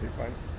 be fine.